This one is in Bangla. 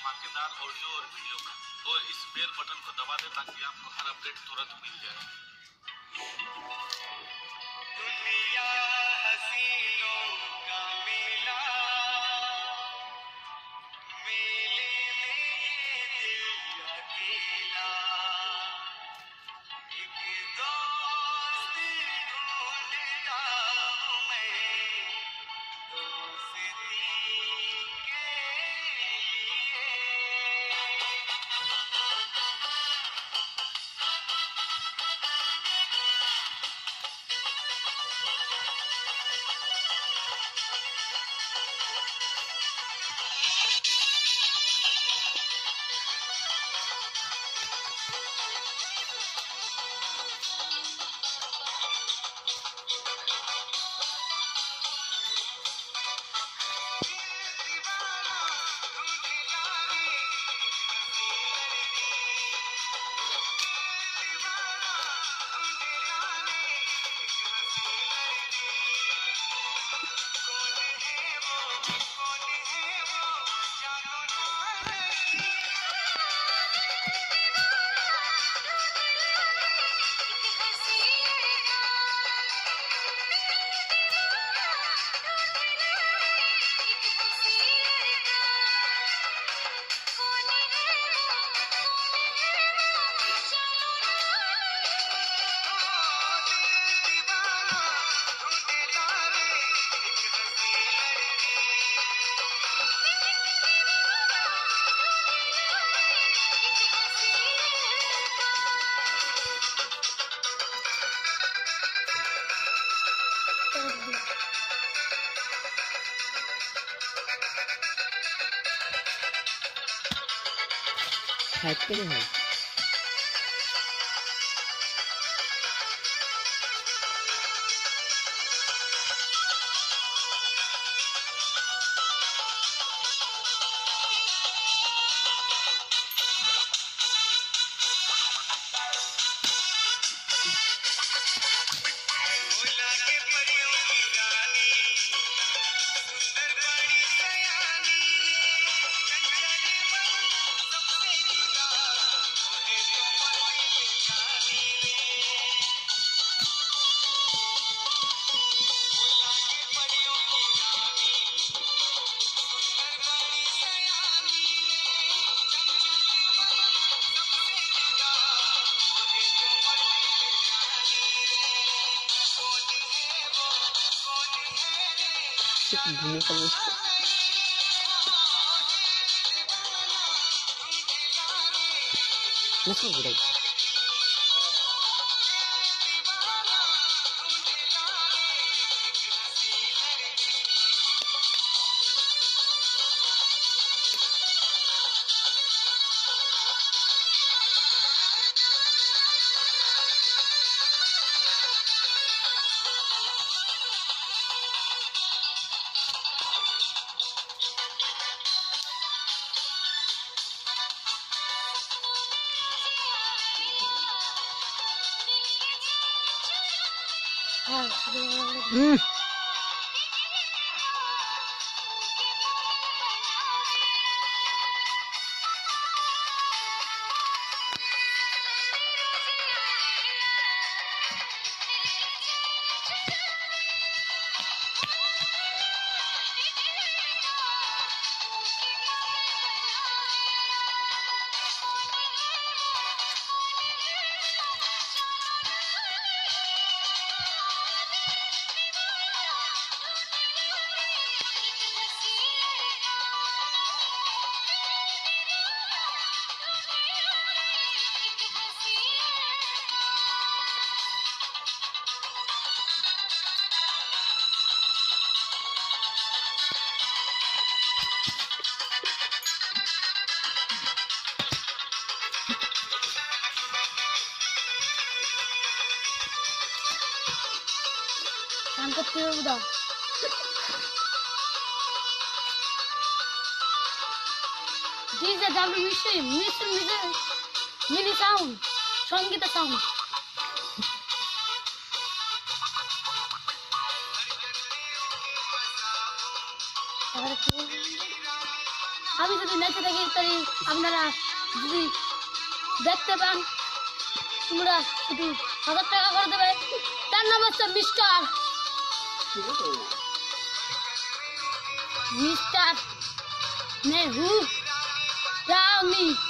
धमाकेदार ऑडियो और वीडियो और इस बेल बटन को दबा दे ताकि आपको हर अपडेट तुरंत मिल जाए। दुनिया हसीनों 帰ってる。ちょっと微妙かもしれ夏ぐらい。嗯。স্নান সাউন্ড আমি যদি নেচে থাকি, তাহলে আপনারা যদি দেখতে পান, তোমরা একটু হাজার টাকা করে দেবে। তার নাম হচ্ছে mister Mr. Nehru, tell me.